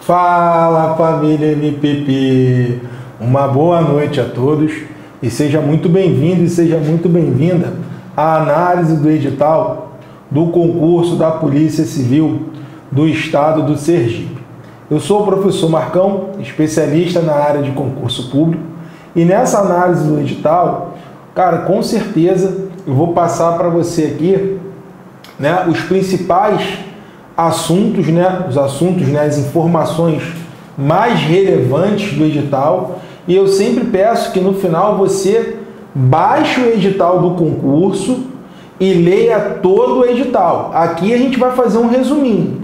Fala família MPP! Uma boa noite a todos e seja muito bem-vindo e seja muito bem-vinda à análise do edital do concurso da Polícia Civil do Estado do Sergipe. Eu sou o professor Marcão, especialista na área de concurso público, e nessa análise do edital, cara, com certeza eu vou passar para você aqui né, os principais assuntos, né, os assuntos, né, as informações mais relevantes do edital. E eu sempre peço que no final você baixe o edital do concurso e leia todo o edital. Aqui a gente vai fazer um resuminho,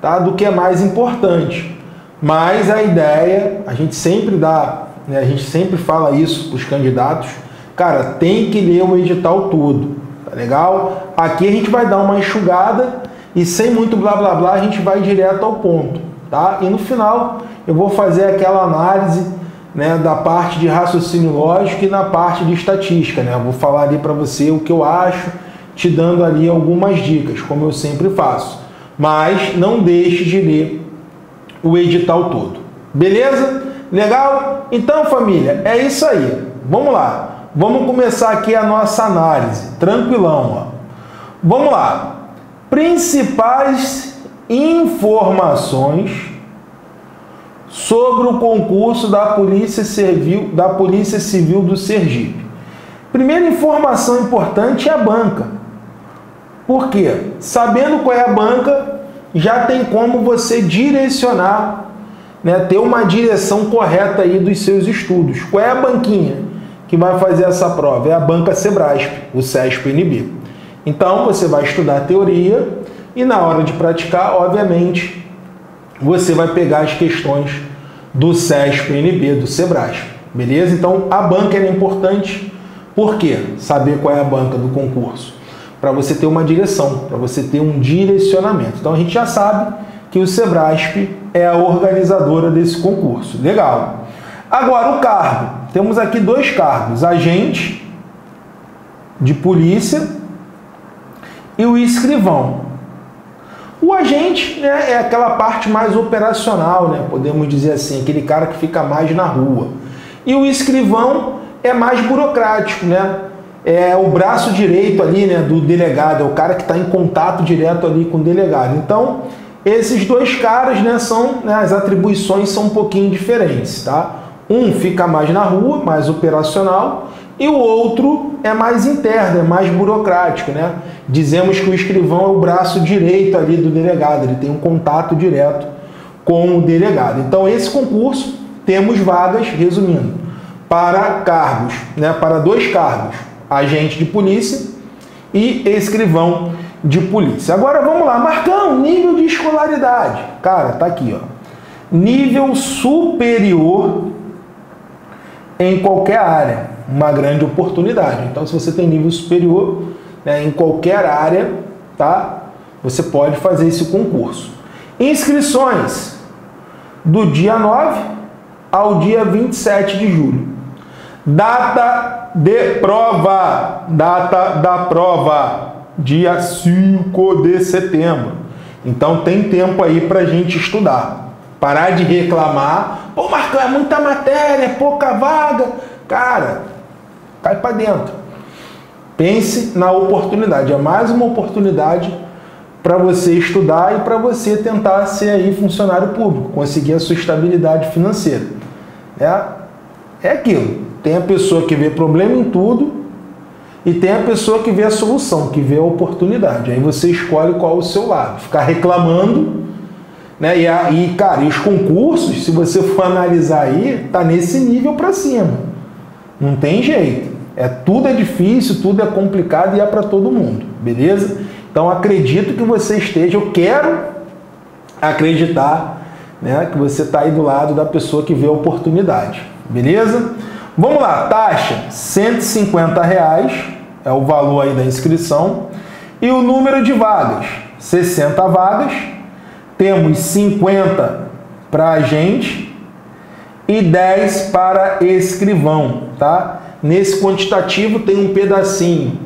tá, do que é mais importante. Mas a ideia, a gente sempre dá, né, a gente sempre fala isso para os candidatos, cara, tem que ler o edital todo, tá legal? Aqui a gente vai dar uma enxugada e sem muito blá blá blá a gente vai direto ao ponto, tá? E no final eu vou fazer aquela análise né, da parte de raciocínio lógico e na parte de estatística, né? Eu vou falar ali para você o que eu acho, te dando ali algumas dicas, como eu sempre faço. Mas não deixe de ler o edital todo. Beleza? Legal? Então, família, é isso aí. Vamos lá. Vamos começar aqui a nossa análise. Tranquilão, ó. Vamos lá principais informações sobre o concurso da Polícia Civil, da Polícia Civil do Sergipe. Primeira informação importante é a banca. Por quê? Sabendo qual é a banca, já tem como você direcionar, né, ter uma direção correta aí dos seus estudos. Qual é a banquinha que vai fazer essa prova? É a banca Sebrasp, o CESP-NB. Então você vai estudar teoria e na hora de praticar, obviamente, você vai pegar as questões do SESP-NB, do SEBRASP, beleza? Então a banca é importante, por quê? Saber qual é a banca do concurso. Para você ter uma direção, para você ter um direcionamento. Então a gente já sabe que o SEBRASP é a organizadora desse concurso. Legal. Agora o cargo. Temos aqui dois cargos: agente de polícia e o escrivão. O agente né, é aquela parte mais operacional, né, podemos dizer assim, aquele cara que fica mais na rua. E o escrivão é mais burocrático, né? É o braço direito ali né, do delegado, é o cara que está em contato direto ali com o delegado. Então, esses dois caras, né, são, né, as atribuições são um pouquinho diferentes, tá? Um fica mais na rua, mais operacional, e o outro é mais interno, é mais burocrático, né? Dizemos que o escrivão é o braço direito ali do delegado, ele tem um contato direto com o delegado. Então, esse concurso temos vagas, resumindo, para cargos, né? Para dois cargos: agente de polícia e escrivão de polícia. Agora vamos lá, Marcão, nível de escolaridade. Cara, tá aqui, ó. Nível superior em qualquer área uma grande oportunidade. Então, se você tem nível superior né, em qualquer área, tá? Você pode fazer esse concurso. Inscrições do dia 9 ao dia 27 de julho. Data de prova, data da prova, dia 5 de setembro. Então tem tempo aí para gente estudar. Parar de reclamar, pô, Marcão, é muita matéria, é pouca vaga. Cara, cai para dentro. Pense na oportunidade. É mais uma oportunidade para você estudar e para você tentar ser aí funcionário público, conseguir a sua estabilidade financeira. É, é aquilo. Tem a pessoa que vê problema em tudo e tem a pessoa que vê a solução, que vê a oportunidade. Aí você escolhe qual é o seu lado. Ficar reclamando, né? E, a, e cara, e os concursos, se você for analisar aí, tá nesse nível para cima. Não tem jeito. É tudo é difícil, tudo é complicado e é para todo mundo, beleza? Então acredito que você esteja, eu quero acreditar, né, que você está aí do lado da pessoa que vê a oportunidade, beleza? Vamos lá, taxa 150 reais é o valor aí da inscrição e o número de vagas 60 vagas, temos 50 para agente e 10 para escrivão, tá? Nesse quantitativo tem um pedacinho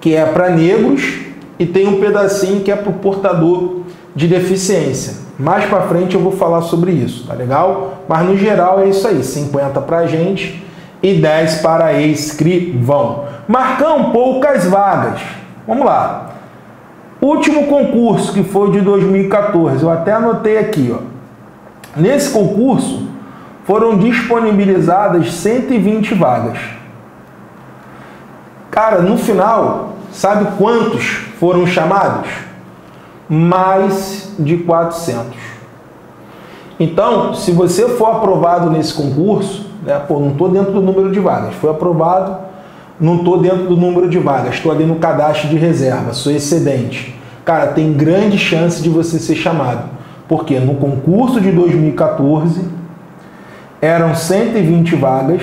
que é para negros e tem um pedacinho que é para o portador de deficiência. Mais para frente eu vou falar sobre isso, tá legal? Mas no geral é isso aí, 50 para gente e 10 para escrivão. Marcão, poucas vagas. Vamos lá. Último concurso, que foi de 2014, eu até anotei aqui, ó. Nesse concurso foram disponibilizadas 120 vagas. Cara, no final, sabe quantos foram chamados? Mais de 400. Então, se você for aprovado nesse concurso, né, pô, não estou dentro do número de vagas, foi aprovado, não estou dentro do número de vagas, estou ali no cadastro de reserva, sou excedente. Cara, tem grande chance de você ser chamado. Porque no concurso de 2014 eram 120 vagas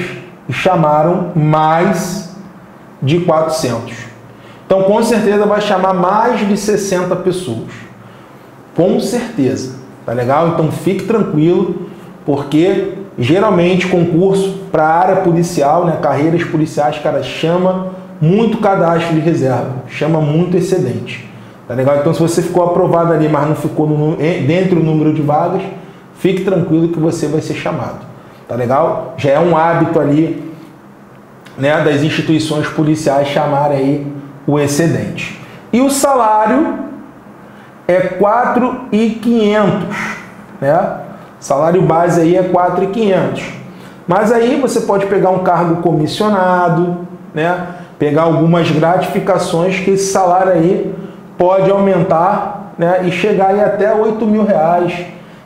e chamaram mais de 400. Então, com certeza, vai chamar mais de 60 pessoas. Com certeza. Tá legal? Então, fique tranquilo, porque geralmente concurso para área policial, né, carreiras policiais, cara, chama muito cadastro de reserva, chama muito excedente. Tá legal? Então, se você ficou aprovado ali, mas não ficou no, dentro do número de vagas, fique tranquilo que você vai ser chamado. Tá legal? Já é um hábito ali né, das instituições policiais chamar aí o excedente. E o salário é 4.500, né? Salário base aí é 4.500. Mas aí você pode pegar um cargo comissionado, né? Pegar algumas gratificações que esse salário aí pode aumentar, né? E chegar aí até 8 mil reais,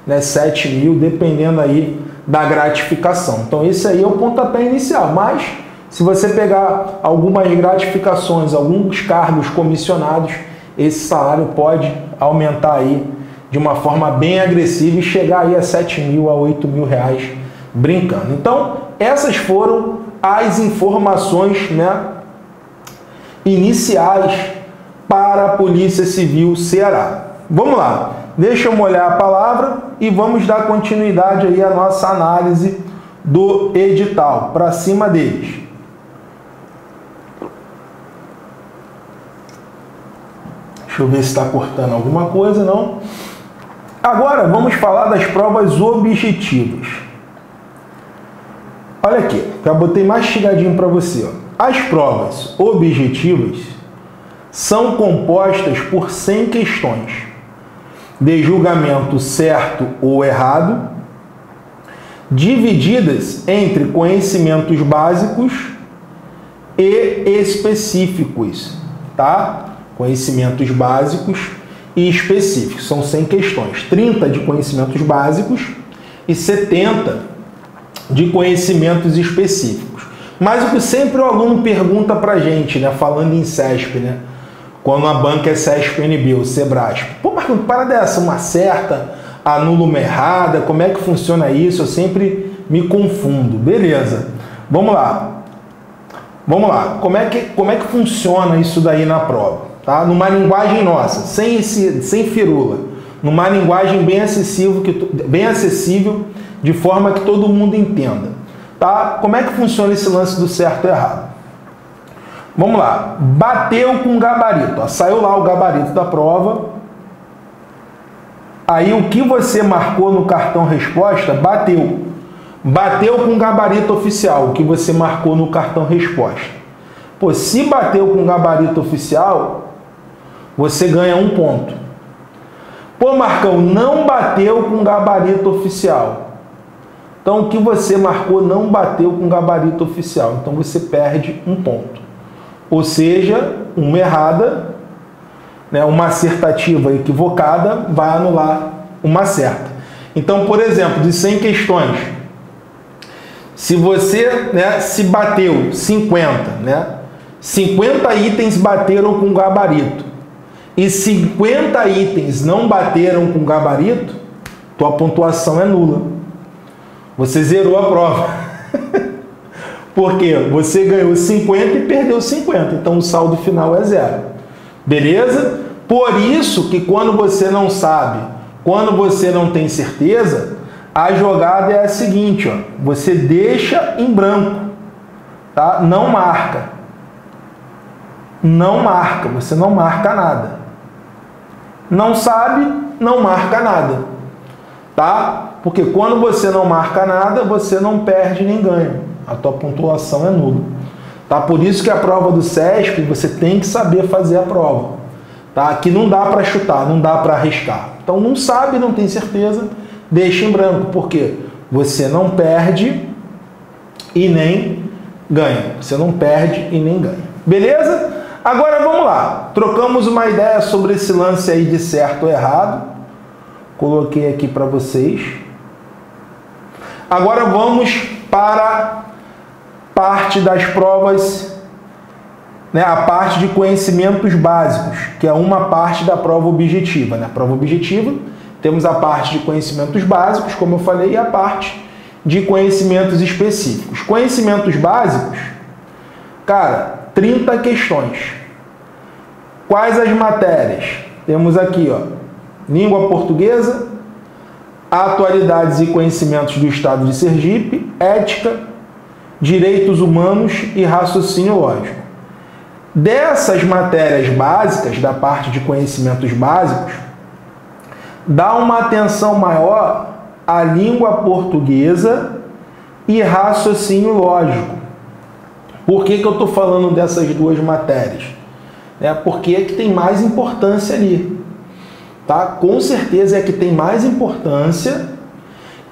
né? 7 mil, dependendo aí da gratificação. Então esse aí é o pontapé inicial, mas se você pegar algumas gratificações, alguns cargos comissionados, esse salário pode aumentar aí de uma forma bem agressiva e chegar aí a 7 mil a 8 mil reais brincando. Então, essas foram as informações né, iniciais para a Polícia Civil Ceará. Vamos lá, deixa eu molhar a palavra e vamos dar continuidade aí à nossa análise do edital, para cima deles. Deixa eu ver se está cortando alguma coisa, não. Agora vamos falar das provas objetivas. Olha aqui, já botei mastigadinho para você. Ó. As provas objetivas são compostas por 100 questões de julgamento certo ou errado, divididas entre conhecimentos básicos e específicos, tá? Conhecimentos básicos e específicos. São 100 questões, 30 de conhecimentos básicos e 70 de conhecimentos específicos. Mas o que sempre o aluno pergunta para a gente, né, falando em CESP, né, quando a banca é CESP-NB ou SEBRASP, pô, mas para dessa, uma certa, anula uma errada, como é que funciona isso? Eu sempre me confundo. Beleza, vamos lá. Vamos lá, como é que, como é que funciona isso daí na prova? Tá? numa linguagem nossa, sem, esse, sem firula, numa linguagem bem acessível, que, bem acessível, de forma que todo mundo entenda. Tá? Como é que funciona esse lance do certo e errado? Vamos lá, bateu com gabarito, ó, saiu lá o gabarito da prova, aí o que você marcou no cartão resposta, bateu. Bateu com gabarito oficial, o que você marcou no cartão resposta. Pô, se bateu com gabarito oficial, você ganha um ponto. Pô, Marcão, não bateu com gabarito oficial. Então, o que você marcou não bateu com gabarito oficial. Então, você perde um ponto. Ou seja, uma errada, né, uma acertativa equivocada vai anular uma certa. Então, por exemplo, de 100 questões, se você né, se bateu 50, né, 50 itens bateram com gabarito e 50 itens não bateram com gabarito, tua pontuação é nula. Você zerou a prova. Porque você ganhou 50 e perdeu 50, então o saldo final é zero. Beleza? Por isso que quando você não sabe, quando você não tem certeza, a jogada é a seguinte, ó, você deixa em branco, tá? Não marca. Não marca, você não marca nada. Não sabe, não marca nada. Tá? Porque quando você não marca nada, você não perde nem ganha. A tua pontuação é nula. Tá? Por isso que a prova do SESP, você tem que saber fazer a prova. Tá? Aqui não dá para chutar, não dá para arriscar. Então não sabe, não tem certeza, deixa em branco. Por quê? Você não perde e nem ganha. Você não perde e nem ganha. Beleza? Agora vamos lá. Trocamos uma ideia sobre esse lance aí de certo ou errado. Coloquei aqui para vocês. Agora vamos para parte das provas, né, a parte de conhecimentos básicos, que é uma parte da prova objetiva. Né? prova objetiva, temos a parte de conhecimentos básicos, como eu falei, e a parte de conhecimentos específicos. Conhecimentos básicos, cara, 30 questões. Quais as matérias? Temos aqui, ó, língua portuguesa, atualidades e conhecimentos do Estado de Sergipe, ética, direitos humanos e raciocínio lógico. Dessas matérias básicas, da parte de conhecimentos básicos, dá uma atenção maior à língua portuguesa e raciocínio lógico. Por que, que eu estou falando dessas duas matérias? É porque é que tem mais importância ali. Tá? Com certeza é que tem mais importância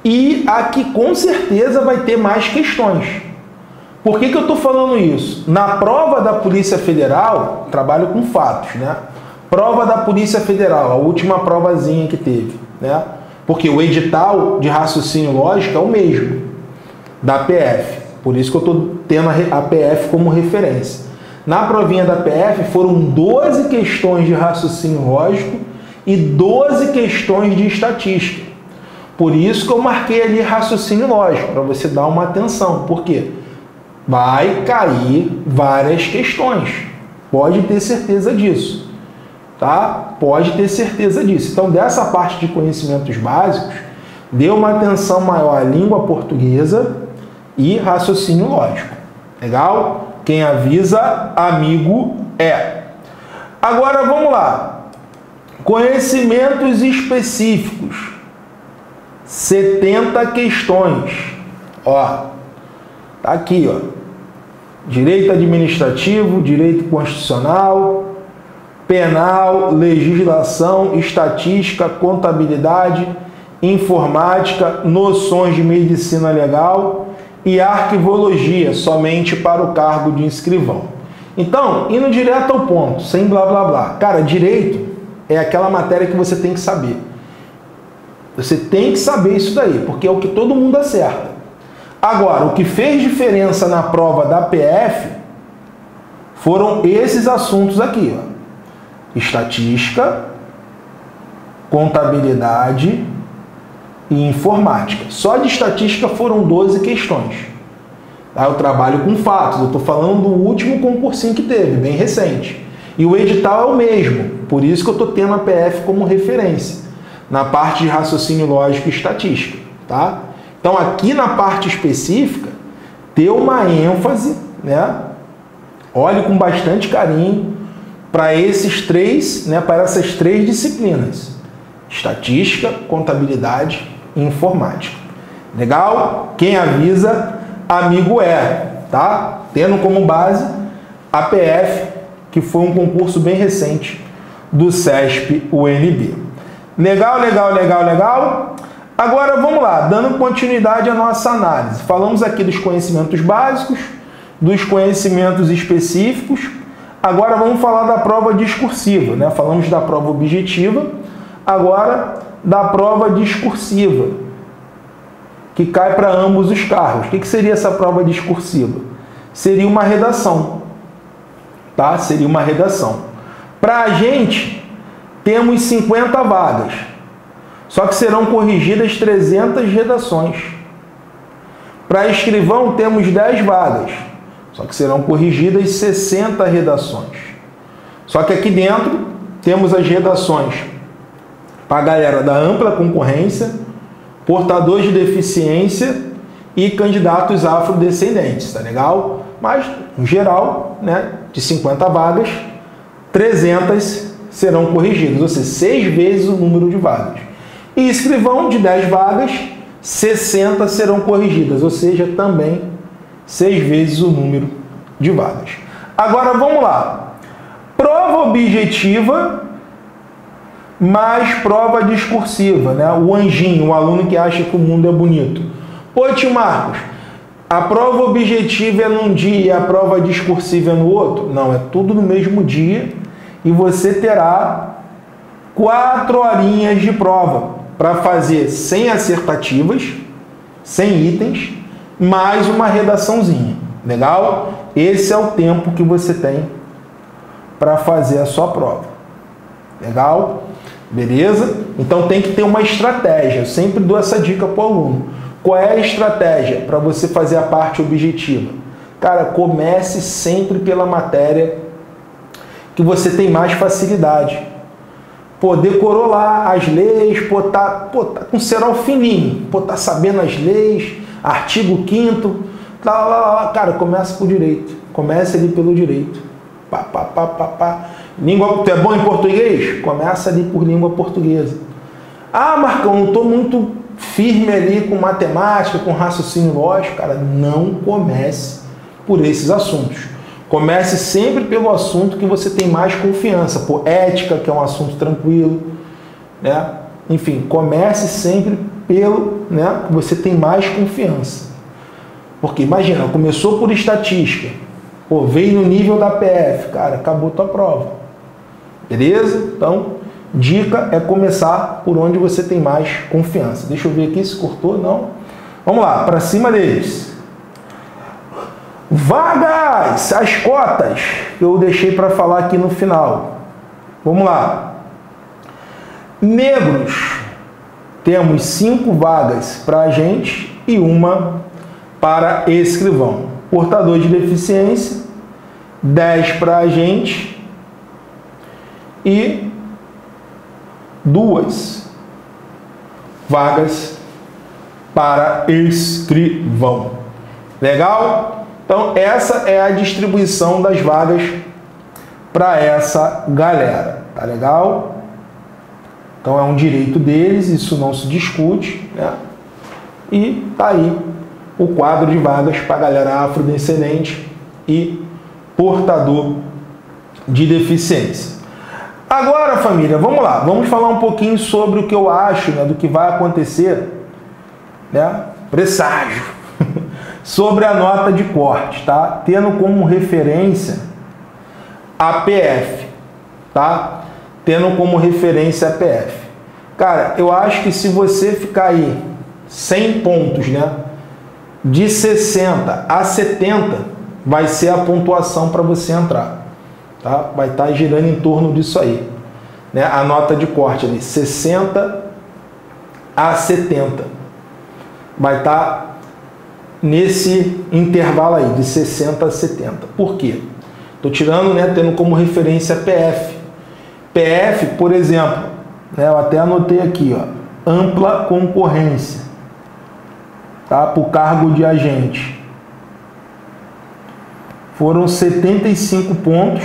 e a que com certeza vai ter mais questões. Por que, que eu estou falando isso? Na prova da Polícia Federal, trabalho com fatos, né? Prova da Polícia Federal, a última provazinha que teve, né? Porque o edital de raciocínio lógico é o mesmo da PF. Por isso que eu estou tendo a PF como referência. Na provinha da PF foram 12 questões de raciocínio lógico e 12 questões de estatística. Por isso que eu marquei ali raciocínio lógico, para você dar uma atenção. Por quê? Vai cair várias questões. Pode ter certeza disso. Tá? Pode ter certeza disso. Então, dessa parte de conhecimentos básicos, dê uma atenção maior à língua portuguesa e raciocínio lógico. Legal? Quem avisa, amigo é. Agora vamos lá. Conhecimentos específicos. 70 questões. Ó, tá aqui, ó. Direito administrativo, direito constitucional, penal, legislação, estatística, contabilidade, informática, noções de medicina legal e arquivologia, somente para o cargo de inscrivão. Então, indo direto ao ponto, sem blá blá blá. Cara, direito é aquela matéria que você tem que saber. Você tem que saber isso daí, porque é o que todo mundo acerta. Agora, o que fez diferença na prova da PF foram esses assuntos aqui, ó. Estatística, contabilidade e informática. Só de estatística foram 12 questões. Tá? Eu trabalho com fatos, eu estou falando do último concursinho que teve, bem recente. E o edital é o mesmo, por isso que eu estou tendo a PF como referência, na parte de raciocínio lógico e estatística. Tá? Então, aqui na parte específica, ter uma ênfase, né? olhe com bastante carinho para esses três, né? para essas três disciplinas: estatística, contabilidade informática. Legal? Quem avisa, amigo é, tá? Tendo como base a PF que foi um concurso bem recente do SESP UNB. Legal, legal, legal, legal? Agora vamos lá, dando continuidade à nossa análise. Falamos aqui dos conhecimentos básicos, dos conhecimentos específicos. Agora vamos falar da prova discursiva, né? Falamos da prova objetiva, agora da prova discursiva, que cai para ambos os carros. O que seria essa prova discursiva? Seria uma redação tá? Seria uma redação. Para a gente, temos 50 vagas, só que serão corrigidas 300 redações. Para escrivão, temos 10 vagas, só que serão corrigidas 60 redações. Só que aqui dentro temos as redações para a galera da ampla concorrência, portadores de deficiência e candidatos afrodescendentes, tá legal? Mas, em geral, né, de 50 vagas, 300 serão corrigidas, ou seja, seis vezes o número de vagas. E escrivão de 10 vagas, 60 serão corrigidas, ou seja, também seis vezes o número de vagas. Agora vamos lá. Prova objetiva mais prova discursiva, né? O anjinho, o aluno que acha que o mundo é bonito. Pô, tio Marcos, a prova objetiva é num dia e a prova discursiva é no outro? Não, é tudo no mesmo dia e você terá quatro horinhas de prova para fazer sem acertativas, sem itens, mais uma redaçãozinha. Legal? Esse é o tempo que você tem para fazer a sua prova. Legal? Beleza? Então tem que ter uma estratégia. Eu sempre dou essa dica para o aluno. Qual é a estratégia para você fazer a parte objetiva? Cara, comece sempre pela matéria que você tem mais facilidade. Pô, decorou lá as leis, pô, tá, pô, tá com cerol fininho, pô, tá sabendo as leis, artigo 5 lá, lá, lá, cara, começa por direito. Comece ali pelo direito. Pá, pá, pá, pá, pá. Língua, tu é bom em português? Começa ali por língua portuguesa. Ah, Marcão, não estou muito firme ali com matemática, com raciocínio lógico. Cara, não comece por esses assuntos. Comece sempre pelo assunto que você tem mais confiança. Por ética, que é um assunto tranquilo. Né? Enfim, comece sempre pelo né, que você tem mais confiança. Porque imagina, começou por estatística, pô, veio no nível da PF, cara, acabou tua prova. Beleza? Então, dica é começar por onde você tem mais confiança. Deixa eu ver aqui se cortou, não. Vamos lá, para cima deles. Vagas, as cotas que eu deixei para falar aqui no final. Vamos lá. Negros, temos cinco vagas para a gente e uma para escrivão. Portador de deficiência, 10 para a gente e duas vagas para escrivão. Legal? Então, essa é a distribuição das vagas para essa galera. Tá legal? Então, é um direito deles, isso não se discute. Né? E tá aí o quadro de vagas para a galera afrodescendente e portador de deficiência. Agora, família, vamos lá. Vamos falar um pouquinho sobre o que eu acho, né, do que vai acontecer, né? Presságio. sobre a nota de corte, tá? Tendo como referência a PF, tá? Tendo como referência a PF. Cara, eu acho que se você ficar aí 100 pontos, né? De 60 a 70 vai ser a pontuação para você entrar tá? vai estar tá girando em torno disso aí. Né? A nota de corte ali, 60 a 70. Vai estar tá nesse intervalo aí, de 60 a 70. Por quê? Estou tirando, né, tendo como referência PF. PF, por exemplo, né, eu até anotei aqui, ó, ampla concorrência, tá? Para o cargo de agente. Foram 75 pontos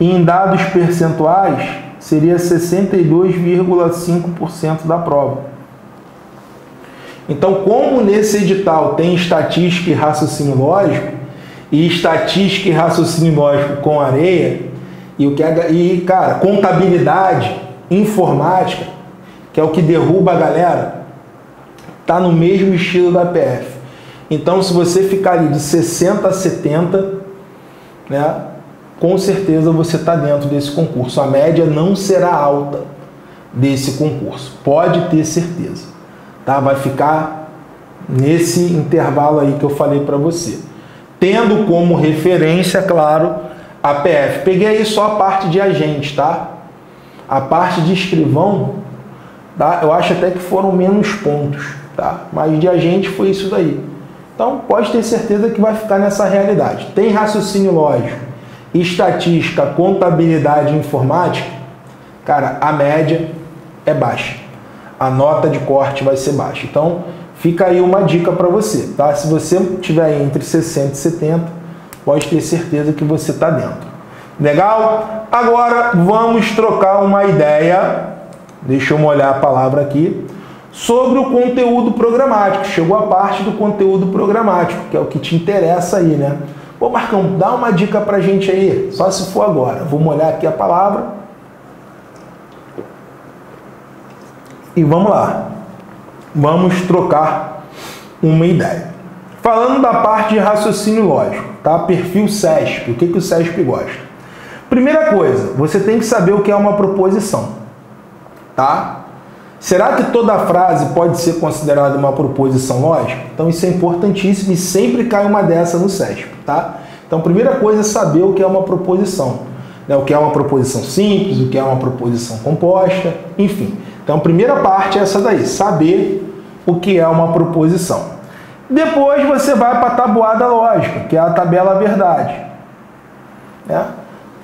em dados percentuais, seria 62,5% da prova. Então, como nesse edital tem estatística e raciocínio lógico, e estatística e raciocínio lógico com areia, e o que é, e cara, contabilidade, informática, que é o que derruba a galera, tá no mesmo estilo da PF. Então, se você ficar ali de 60 a 70, né, com certeza você está dentro desse concurso. A média não será alta desse concurso, pode ter certeza. Tá? Vai ficar nesse intervalo aí que eu falei para você. Tendo como referência, claro, a PF. Peguei aí só a parte de agente, tá? A parte de escrivão, tá? eu acho até que foram menos pontos, tá? Mas de agente foi isso daí. Então pode ter certeza que vai ficar nessa realidade. Tem raciocínio lógico, estatística, contabilidade e informática, cara, a média é baixa. A nota de corte vai ser baixa. Então, fica aí uma dica para você, tá? Se você tiver entre 60 e 70, pode ter certeza que você está dentro. Legal? Agora vamos trocar uma ideia, deixa eu molhar a palavra aqui, sobre o conteúdo programático. Chegou a parte do conteúdo programático, que é o que te interessa aí, né? Ô Marcão, dá uma dica pra gente aí, só se for agora. Vou molhar aqui a palavra. E vamos lá. Vamos trocar uma ideia. Falando da parte de raciocínio lógico, tá? Perfil SESP, o que, que o SESP gosta? Primeira coisa, você tem que saber o que é uma proposição, tá? Será que toda frase pode ser considerada uma proposição lógica? Então isso é importantíssimo e sempre cai uma dessa no SESP, tá? Então primeira coisa é saber o que é uma proposição. Né? O que é uma proposição simples, o que é uma proposição composta, enfim. Então a primeira parte é essa daí, saber o que é uma proposição. Depois você vai para a tabuada lógica, que é a tabela verdade. Né?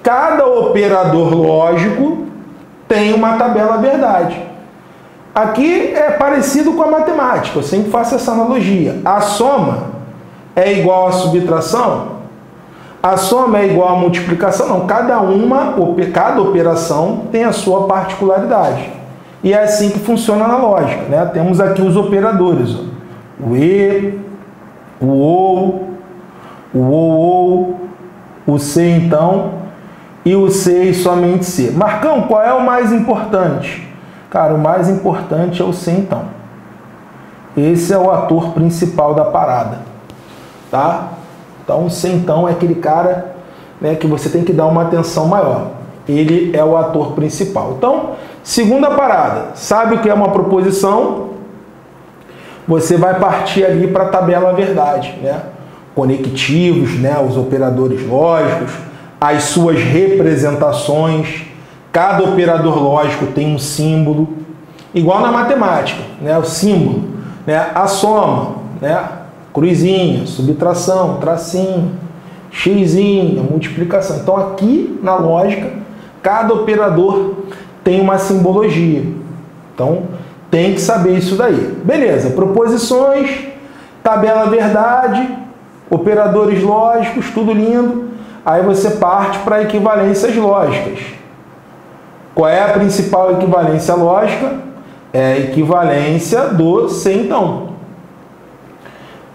Cada operador lógico tem uma tabela verdade. Aqui é parecido com a matemática, eu sempre faço essa analogia. A soma é igual à subtração? A soma é igual à multiplicação? Não, cada uma, cada operação tem a sua particularidade. E é assim que funciona na lógica. Né? Temos aqui os operadores. Ó. O E, o OU, o OU, o C então, e o C e somente C. Marcão, qual é o mais importante? Cara, o mais importante é o C então. Esse é o ator principal da parada, tá? Então o então é aquele cara né, que você tem que dar uma atenção maior. Ele é o ator principal. Então, segunda parada, sabe o que é uma proposição? Você vai partir ali para a tabela verdade, né? Conectivos, né? Os operadores lógicos, as suas representações Cada operador lógico tem um símbolo, igual na matemática, né? o símbolo, né? a soma, né? cruzinha, subtração, tracinho, xizinho, multiplicação. Então aqui na lógica, cada operador tem uma simbologia. Então tem que saber isso daí. Beleza, proposições, tabela verdade, operadores lógicos, tudo lindo. Aí você parte para equivalências lógicas. Qual é a principal equivalência lógica? É a equivalência do então.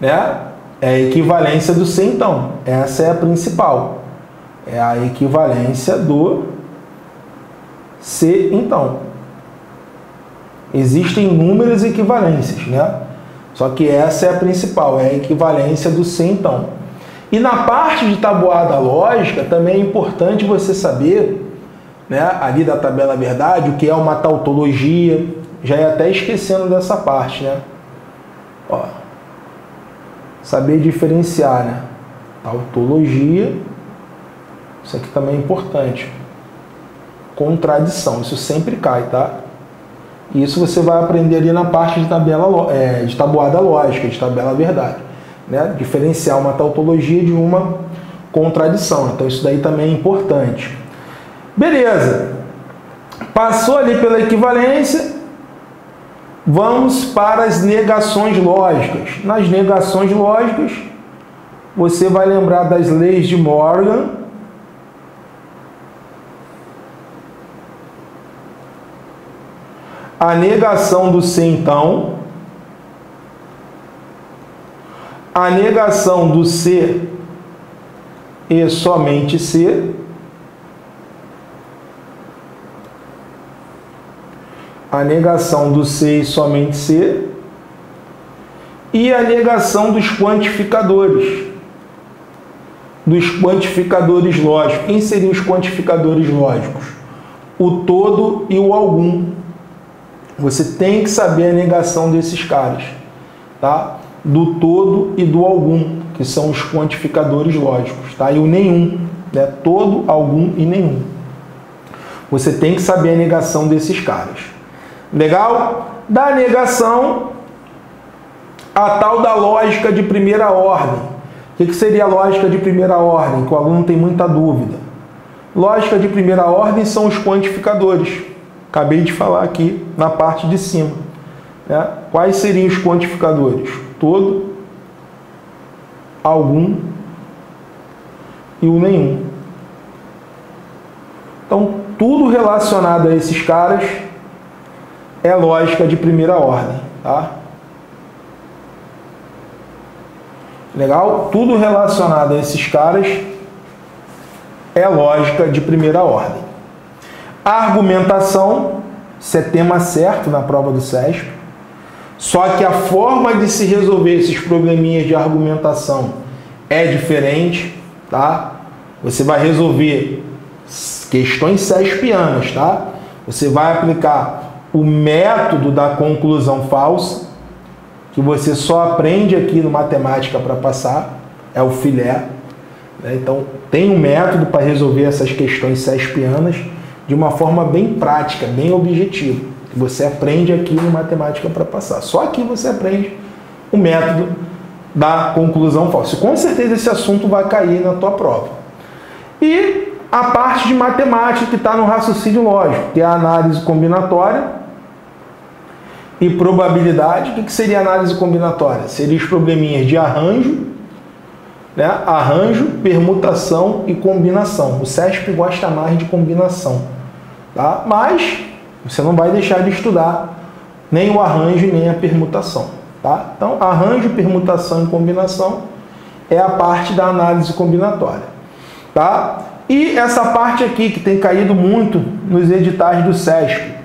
Né? É a equivalência do então. Essa é a principal. É a equivalência do C então. Existem inúmeras equivalências, né? Só que essa é a principal, é a equivalência do C então. E na parte de tabuada lógica, também é importante você saber né, ali da tabela verdade, o que é uma tautologia, já é até esquecendo dessa parte, né? Ó, saber diferenciar, né? Tautologia, isso aqui também é importante. Contradição, isso sempre cai, tá? Isso você vai aprender ali na parte de tabela é, de tabuada lógica, de tabela verdade, né? Diferenciar uma tautologia de uma contradição. Então isso daí também é importante. Beleza. Passou ali pela equivalência, vamos para as negações lógicas. Nas negações lógicas, você vai lembrar das leis de Morgan. A negação do C, então. A negação do C e somente C. a negação do C e somente C, e a negação dos quantificadores, dos quantificadores lógicos. Quem seriam os quantificadores lógicos? O todo e o algum. Você tem que saber a negação desses caras, tá? Do todo e do algum, que são os quantificadores lógicos, tá? E o nenhum, né? Todo, algum e nenhum. Você tem que saber a negação desses caras. Legal? Da negação, a tal da lógica de primeira ordem. O que seria a lógica de primeira ordem? Que o aluno tem muita dúvida. Lógica de primeira ordem são os quantificadores. Acabei de falar aqui na parte de cima. Né? Quais seriam os quantificadores? Todo, algum e o nenhum. Então, tudo relacionado a esses caras é lógica de primeira ordem, tá? Legal? Tudo relacionado a esses caras é lógica de primeira ordem. Argumentação, isso é tema certo na prova do SESP. Só que a forma de se resolver esses probleminhas de argumentação é diferente, tá? Você vai resolver questões CESPianas, tá? Você vai aplicar o método da conclusão falsa, que você só aprende aqui no matemática para passar, é o filé. Né? Então, tem um método para resolver essas questões CESPianas de uma forma bem prática, bem objetiva, que você aprende aqui no matemática para passar. Só aqui você aprende o método da conclusão falsa. Com certeza esse assunto vai cair na tua prova. E a parte de matemática que está no raciocínio lógico, que é a análise combinatória e probabilidade. O que seria análise combinatória? Seria os probleminhas de arranjo, né? arranjo, permutação e combinação. O CESP gosta mais de combinação. Tá? Mas você não vai deixar de estudar nem o arranjo nem a permutação. Tá? Então, arranjo, permutação e combinação é a parte da análise combinatória. Tá? E essa parte aqui que tem caído muito nos editais do SESP,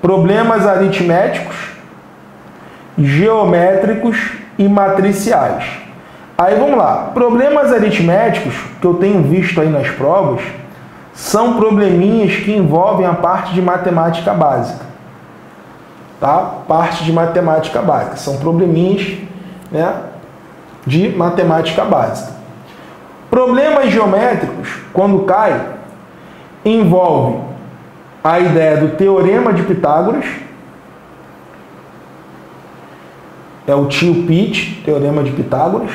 problemas aritméticos, geométricos e matriciais. Aí vamos lá, problemas aritméticos que eu tenho visto aí nas provas são probleminhas que envolvem a parte de matemática básica. Tá? Parte de matemática básica, são probleminhas, né, de matemática básica. Problemas geométricos, quando cai, envolve a ideia do teorema de Pitágoras, é o tio Pitt, teorema de Pitágoras,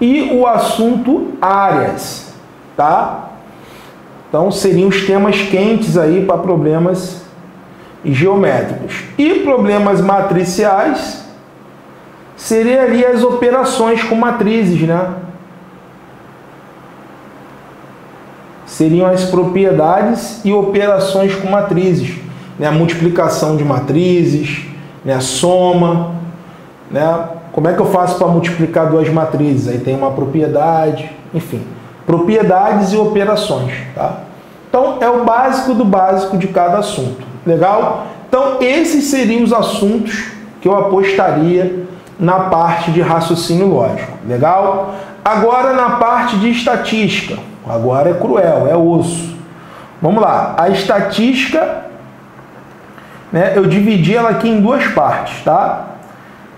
e o assunto áreas, tá? Então seriam os temas quentes aí para problemas geométricos. E problemas matriciais seria ali as operações com matrizes, né? Seriam as propriedades e operações com matrizes, né? a multiplicação de matrizes, né? a soma, né? como é que eu faço para multiplicar duas matrizes? Aí tem uma propriedade, enfim, propriedades e operações. Tá? Então é o básico do básico de cada assunto. Legal? Então esses seriam os assuntos que eu apostaria na parte de raciocínio lógico. Legal? Agora na parte de estatística. Agora é cruel, é osso. Vamos lá. A estatística, né, eu dividi ela aqui em duas partes, tá?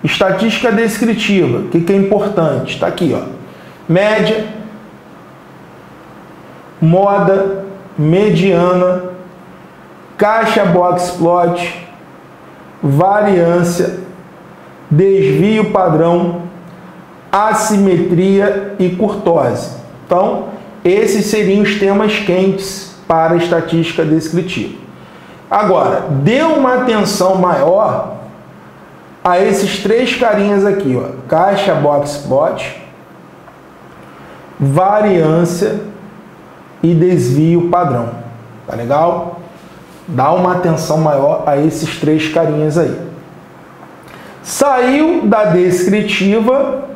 Estatística descritiva, o que, que é importante? Está aqui, ó. Média, moda, mediana, caixa box plot, variância, desvio padrão, assimetria e curtose. Então, esses seriam os temas quentes para a estatística descritiva. Agora, dê uma atenção maior a esses três carinhas aqui, ó, caixa box plot, variância e desvio padrão. Tá legal? Dá uma atenção maior a esses três carinhas aí. Saiu da descritiva,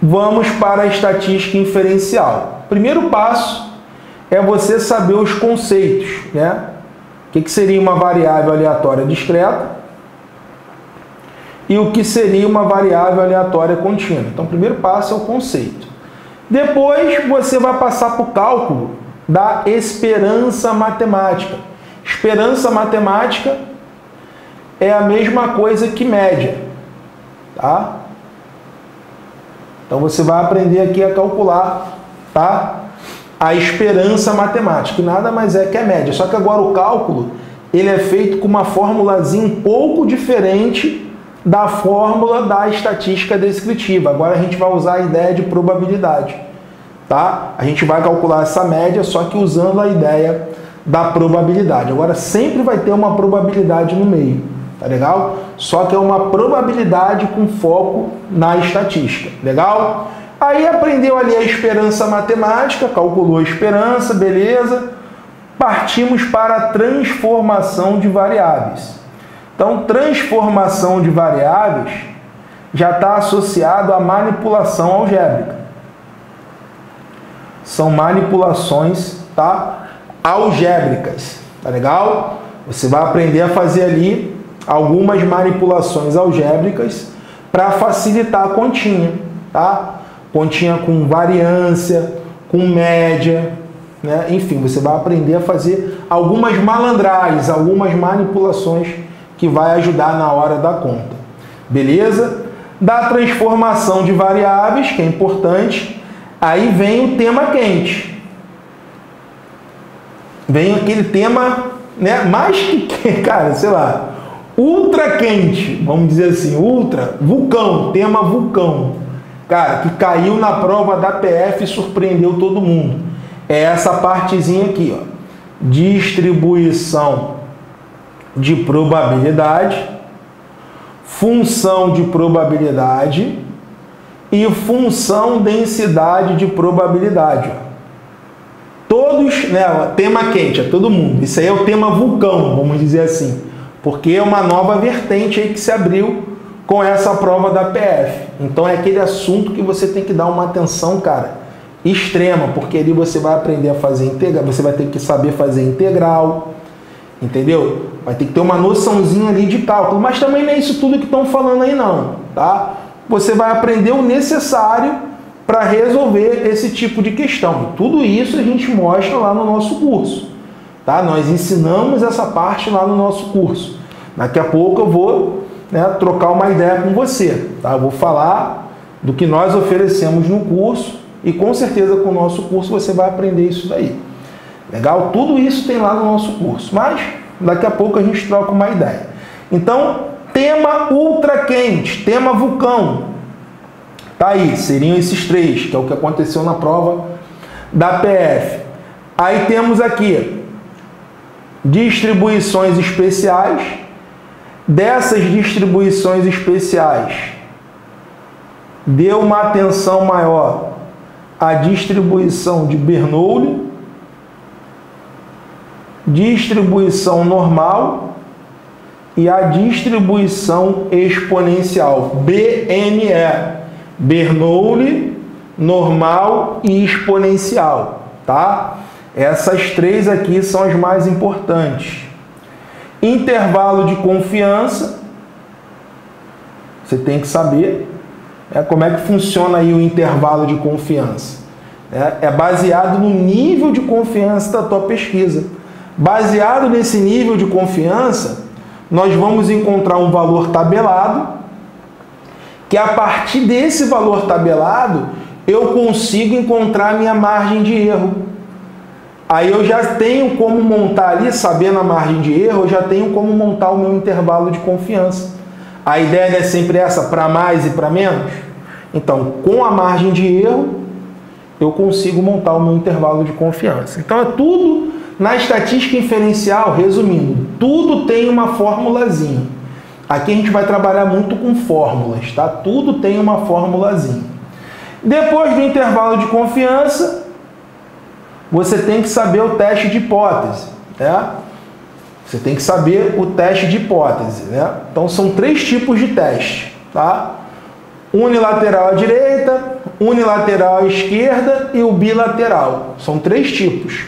vamos para a estatística inferencial. Primeiro passo é você saber os conceitos, né? O que, seria uma variável aleatória discreta e o que seria uma variável aleatória contínua. Então, o primeiro passo é o conceito. Depois, você vai passar para o cálculo da esperança matemática. Esperança matemática é a mesma coisa que média, tá? Então você vai aprender aqui a calcular, tá? A esperança matemática, nada mais é que a média. Só que agora o cálculo, ele é feito com uma formulazinha um pouco diferente da fórmula da estatística descritiva. Agora a gente vai usar a ideia de probabilidade, tá? A gente vai calcular essa média, só que usando a ideia da probabilidade. Agora sempre vai ter uma probabilidade no meio. Tá legal? Só que é uma probabilidade com foco na estatística. Legal? Aí aprendeu ali a esperança matemática, calculou a esperança, beleza. Partimos para a transformação de variáveis. Então, transformação de variáveis já está associado à manipulação algébrica. São manipulações tá? algébricas. Tá legal? Você vai aprender a fazer ali algumas manipulações algébricas para facilitar a continha, tá? Continha com variância, com média, né? Enfim, você vai aprender a fazer algumas malandragens, algumas manipulações que vai ajudar na hora da conta. Beleza? Da transformação de variáveis, que é importante, aí vem o tema quente. Vem aquele tema, né, mais que, cara, sei lá, ultra quente, vamos dizer assim, ultra, vulcão, tema vulcão. Cara, que caiu na prova da PF e surpreendeu todo mundo. É essa partezinha aqui, ó. Distribuição de probabilidade, função de probabilidade e função densidade de probabilidade. Todos, né, tema quente, é todo mundo. Isso aí é o tema vulcão, vamos dizer assim porque é uma nova vertente aí que se abriu com essa prova da PF. Então é aquele assunto que você tem que dar uma atenção, cara, extrema, porque ali você vai aprender a fazer integral, você vai ter que saber fazer integral, entendeu? Vai ter que ter uma noçãozinha ali de cálculo, mas também não é isso tudo que estão falando aí não, tá? Você vai aprender o necessário para resolver esse tipo de questão. Tudo isso a gente mostra lá no nosso curso. Tá? Nós ensinamos essa parte lá no nosso curso. Daqui a pouco eu vou né, trocar uma ideia com você. Tá? Eu vou falar do que nós oferecemos no curso e com certeza com o nosso curso você vai aprender isso daí. Legal? Tudo isso tem lá no nosso curso, mas daqui a pouco a gente troca uma ideia. Então, tema ultra quente, tema vulcão. Tá aí, seriam esses três, que é o que aconteceu na prova da PF. Aí temos aqui distribuições especiais. Dessas distribuições especiais, deu uma atenção maior à distribuição de Bernoulli, distribuição normal e a distribuição exponencial, BNE, Bernoulli, normal e exponencial, tá? Essas três aqui são as mais importantes. Intervalo de confiança. Você tem que saber é, como é que funciona aí o intervalo de confiança. É, é baseado no nível de confiança da tua pesquisa. Baseado nesse nível de confiança, nós vamos encontrar um valor tabelado, que a partir desse valor tabelado eu consigo encontrar minha margem de erro. Aí eu já tenho como montar ali, sabendo a margem de erro, eu já tenho como montar o meu intervalo de confiança. A ideia é sempre essa, para mais e para menos? Então, com a margem de erro, eu consigo montar o meu intervalo de confiança. Então, é tudo na estatística inferencial, resumindo, tudo tem uma formulazinha. Aqui a gente vai trabalhar muito com fórmulas, tá? Tudo tem uma formulazinha. Depois do intervalo de confiança, você tem que saber o teste de hipótese. Né? Você tem que saber o teste de hipótese. Né? Então são três tipos de teste. Tá? Unilateral à direita, unilateral à esquerda e o bilateral. São três tipos.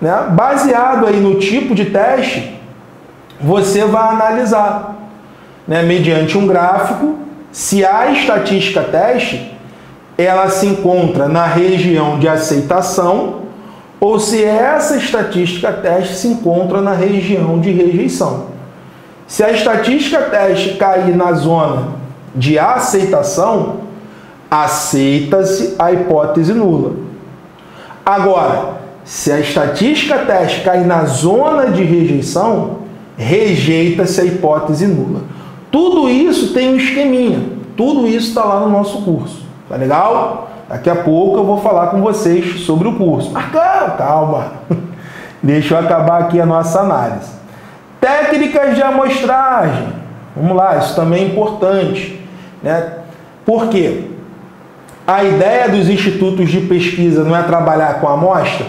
Né? Baseado aí no tipo de teste, você vai analisar, né, mediante um gráfico, se a estatística teste ela se encontra na região de aceitação ou se essa estatística teste se encontra na região de rejeição. Se a estatística teste cair na zona de aceitação, aceita-se a hipótese nula. Agora, se a estatística teste cair na zona de rejeição, rejeita-se a hipótese nula. Tudo isso tem um esqueminha, tudo isso está lá no nosso curso. Tá legal? Daqui a pouco eu vou falar com vocês sobre o curso. Mas calma. Deixa eu acabar aqui a nossa análise. Técnicas de amostragem. Vamos lá, isso também é importante. Né? Por quê? a ideia dos institutos de pesquisa não é trabalhar com amostra?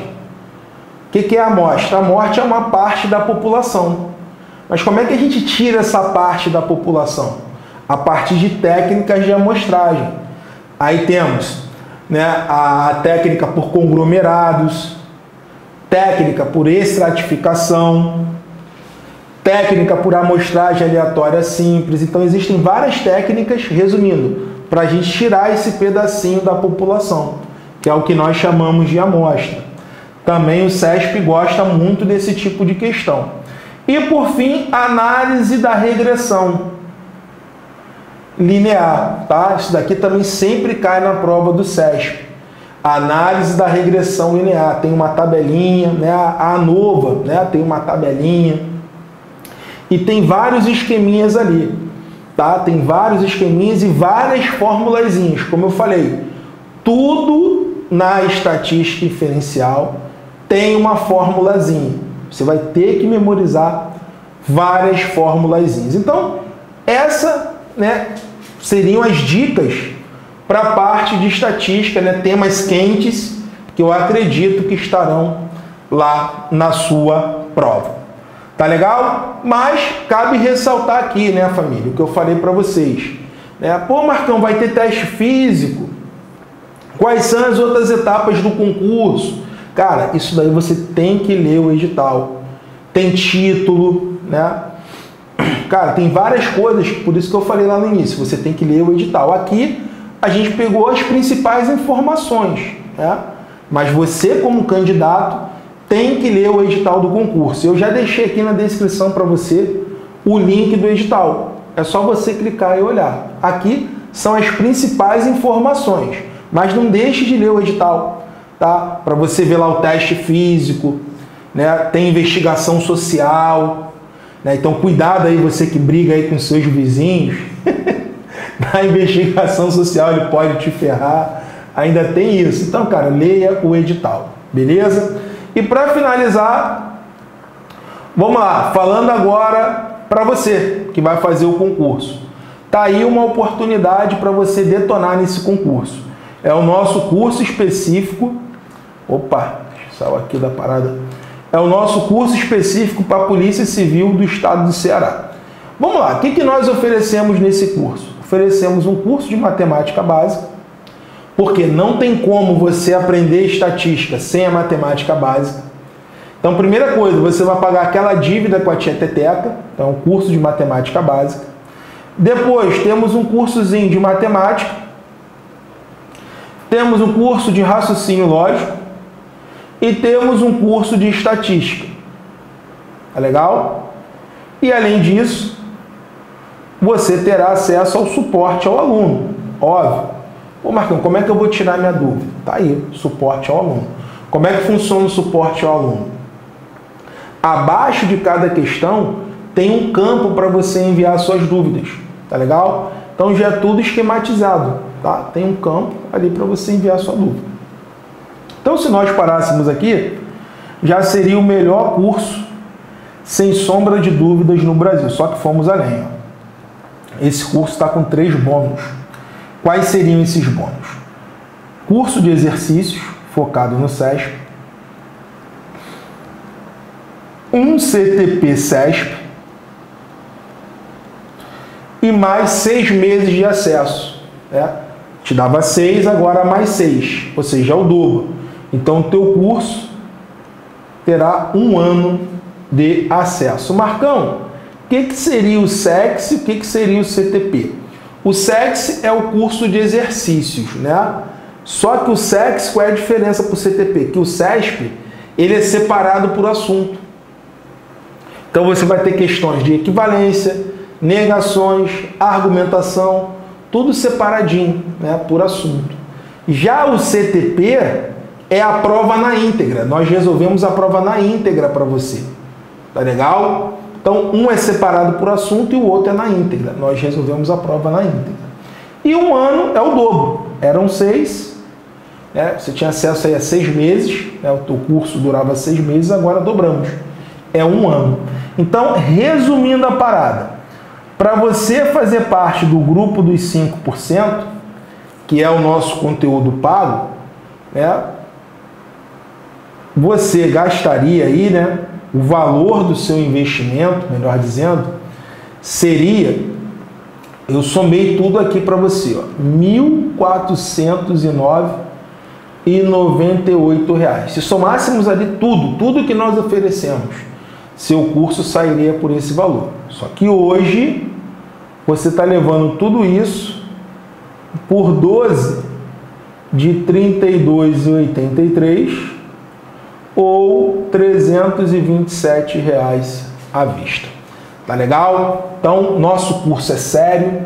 O que, é a amostra? A morte é uma parte da população. Mas como é que a gente tira essa parte da população? A partir de técnicas de amostragem. Aí temos né, a técnica por conglomerados, técnica por estratificação, técnica por amostragem aleatória simples. Então existem várias técnicas, resumindo, para a gente tirar esse pedacinho da população, que é o que nós chamamos de amostra. Também o CESP gosta muito desse tipo de questão. E por fim, análise da regressão linear, tá? Isso daqui também sempre cai na prova do CESP. Análise da regressão linear, tem uma tabelinha, né? A ANOVA, né? Tem uma tabelinha. E tem vários esqueminhas ali tá? Tem vários esqueminhas e várias formulazinhas, como eu falei. Tudo na estatística inferencial tem uma formulazinha. Você vai ter que memorizar várias formulazinhas. Então, essa, né, seriam as dicas para a parte de estatística, né, temas quentes que eu acredito que estarão lá na sua prova. Tá legal? Mas cabe ressaltar aqui, né, família, o que eu falei para vocês. Né? Pô, Marcão, vai ter teste físico? Quais são as outras etapas do concurso? Cara, isso daí você tem que ler o edital. Tem título, né? Cara, tem várias coisas, por isso que eu falei lá no início, você tem que ler o edital. Aqui a gente pegou as principais informações, né? Mas você como candidato tem que ler o edital do concurso. Eu já deixei aqui na descrição para você o link do edital. É só você clicar e olhar. Aqui são as principais informações, mas não deixe de ler o edital, tá? Para você ver lá o teste físico, né? Tem investigação social, né? Então cuidado aí você que briga aí com seus vizinhos. Na investigação social ele pode te ferrar. Ainda tem isso. Então, cara, leia o edital, beleza? E para finalizar, vamos lá, falando agora para você que vai fazer o concurso. Tá aí uma oportunidade para você detonar nesse concurso. É o nosso curso específico. Opa, saiu aqui da parada. É o nosso curso específico para a Polícia Civil do Estado do Ceará. Vamos lá, o que, que nós oferecemos nesse curso? Oferecemos um curso de matemática básica, porque não tem como você aprender estatística sem a matemática básica. Então, primeira coisa, você vai pagar aquela dívida com a tia Teteca, então um curso de matemática básica. Depois, temos um cursozinho de matemática. Temos um curso de raciocínio lógico e temos um curso de estatística. Tá legal? E além disso, você terá acesso ao suporte ao aluno. Óbvio, Ô Marcão, como é que eu vou tirar minha dúvida? Tá aí, suporte ao aluno. Como é que funciona o suporte ao aluno? Abaixo de cada questão tem um campo para você enviar suas dúvidas, tá legal? Então já é tudo esquematizado, tá? Tem um campo ali para você enviar sua dúvida. Então se nós parássemos aqui, já seria o melhor curso, sem sombra de dúvidas, no Brasil. Só que fomos além. Esse curso está com três bônus. Quais seriam esses bônus? Curso de exercícios focado no SESP, um CTP SESP e mais seis meses de acesso. Né? Te dava seis, agora mais seis, ou seja, é o dobro. Então, o teu curso terá um ano de acesso. Marcão, o que, que seria o SEX e o que, que seria o CTP? O SEX é o curso de exercícios, né? Só que o SEX, qual é a diferença para o CTP? Que o SESP, ele é separado por assunto. Então você vai ter questões de equivalência, negações, argumentação, tudo separadinho, né, por assunto. Já o CTP é a prova na íntegra. Nós resolvemos a prova na íntegra para você. Tá legal? Então, um é separado por assunto e o outro é na íntegra. Nós resolvemos a prova na íntegra. E um ano é o dobro. Eram seis, né? você tinha acesso aí a seis meses, né? o teu curso durava seis meses, agora dobramos. É um ano. Então, resumindo a parada, para você fazer parte do grupo dos 5%, que é o nosso conteúdo pago, né, você gastaria aí, né, o valor do seu investimento, melhor dizendo, seria, eu somei tudo aqui para você, ó, R$ 1.409,98. Se somássemos ali tudo, tudo que nós oferecemos, seu curso sairia por esse valor. Só que hoje você está levando tudo isso por 12 de R$ 32,83 ou 327 reais à vista. Tá legal? Então, nosso curso é sério,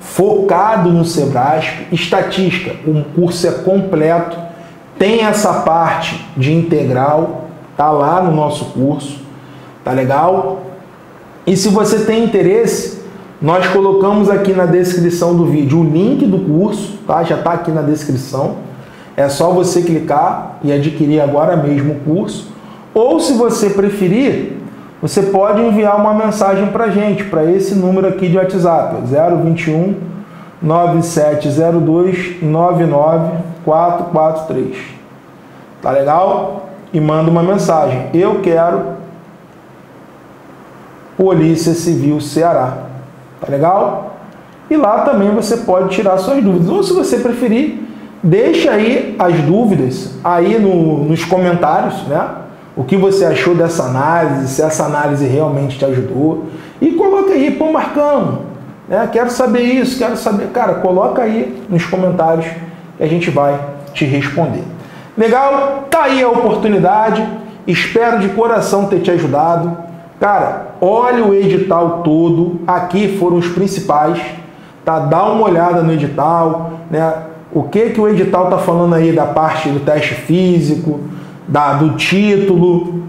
focado no Sebrasp, estatística, o curso é completo, tem essa parte de integral, tá lá no nosso curso, tá legal? E se você tem interesse, nós colocamos aqui na descrição do vídeo o link do curso, tá? Já está aqui na descrição. É só você clicar e adquirir agora mesmo o curso. Ou se você preferir, você pode enviar uma mensagem para a gente, para esse número aqui de WhatsApp, 021 9702 99443. Tá legal? E manda uma mensagem. Eu quero Polícia Civil Ceará. Tá legal? E lá também você pode tirar suas dúvidas. Ou se você preferir, deixa aí as dúvidas aí no, nos comentários, né? O que você achou dessa análise, se essa análise realmente te ajudou. E coloca aí, pô, Marcão, né? quero saber isso, quero saber. Cara, coloca aí nos comentários e a gente vai te responder. Legal? Tá aí a oportunidade. Espero de coração ter te ajudado. Cara, olha o edital todo. Aqui foram os principais. Tá? Dá uma olhada no edital, né? O que que o edital está falando aí da parte do teste físico, da, do título,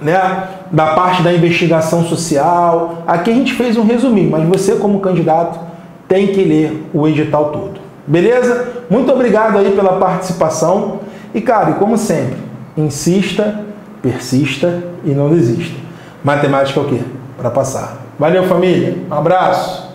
né? da parte da investigação social. Aqui a gente fez um resuminho, mas você como candidato tem que ler o edital todo. Beleza? Muito obrigado aí pela participação. E cara, como sempre, insista, persista e não desista. Matemática é o quê? Para passar. Valeu família, um abraço.